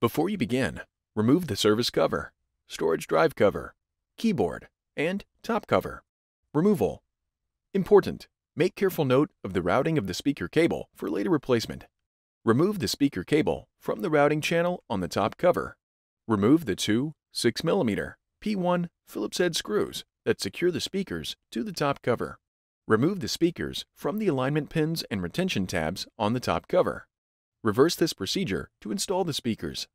Before you begin, remove the service cover, storage drive cover, keyboard, and top cover. Removal. Important. Make careful note of the routing of the speaker cable for later replacement. Remove the speaker cable from the routing channel on the top cover. Remove the two 6mm P1 Phillips head screws that secure the speakers to the top cover. Remove the speakers from the alignment pins and retention tabs on the top cover. Reverse this procedure to install the speakers.